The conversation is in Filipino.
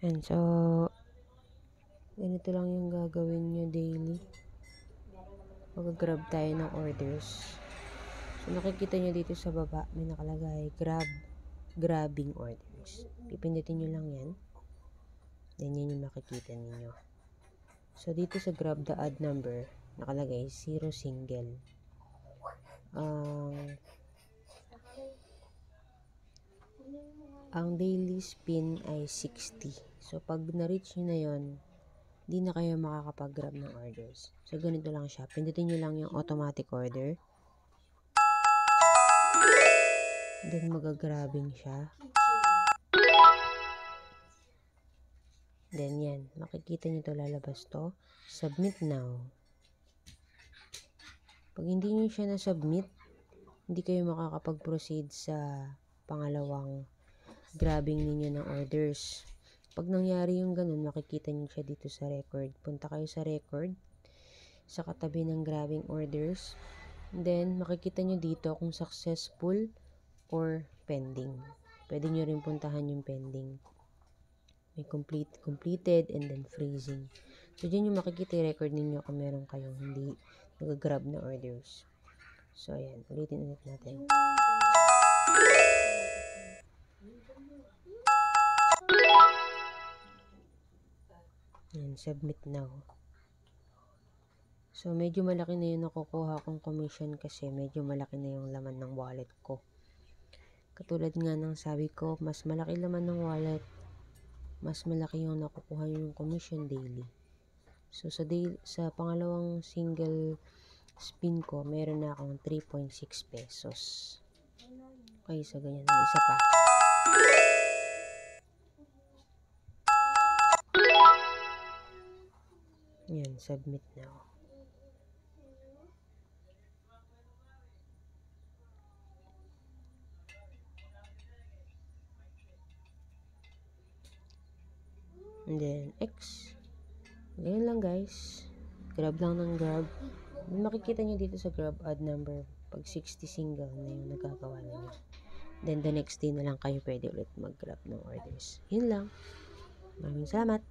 And so, ganito lang yung gagawin nyo daily. Mag-grab tayo ng orders. So, nakikita nyo dito sa baba, may nakalagay, grab, grabbing orders. Pipindutin nyo lang yan. Then, yan yung makikita ninyo. So, dito sa grab the odd number, nakalagay, zero single. Ang ang daily spin ay 60. So, pag na-reach nyo na yon di na kayo makakapag-grab ng orders. So, ganito lang siya. Pindutin nyo lang yung automatic order. Then, magagrabbing siya. Then, yan. Makikita nyo to lalabas to. Submit now. Pag hindi nyo siya na-submit, hindi kayo makakapag-proceed sa pangalawang grabbing ninyo ng orders. Pag nangyari yung ganun, makikita nyo siya dito sa record. Punta kayo sa record, sa katabi ng grabbing orders. Then, makikita nyo dito kung successful or pending. Pwede nyo rin puntahan yung pending. May complete, completed, and then freezing. So, dyan yung makikita yung record ninyo kung meron kayong hindi nag-grab na orders. So, ayan. Ulitin ulit natin. Ayan, submit now. So, medyo malaki na yung nakukuha kong commission kasi medyo malaki na yung laman ng wallet ko. Katulad nga ng sabi ko, mas malaki laman ng wallet, mas malaki yung nakukuha yung commission daily. So, sa, day, sa pangalawang single spin ko, meron na akong 3.6 pesos. Okay, sa ganyan. Isa pa. Yan, submit now. And then, X. Ganyan lang guys. Grab lang ng grab. Makikita nyo dito sa grab add number. Pag 60 single na yung nagagawa ninyo. Then, the next day na lang kayo pwede ulit mag-grab ng orders. Yun lang. Maraming salamat.